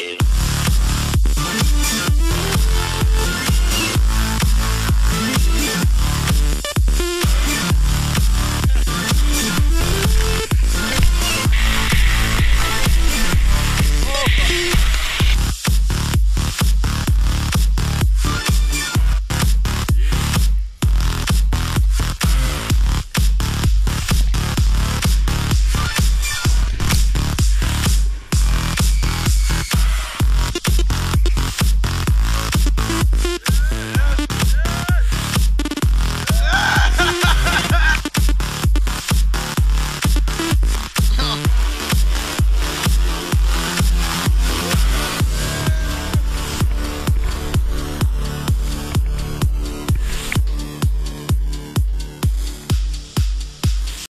it.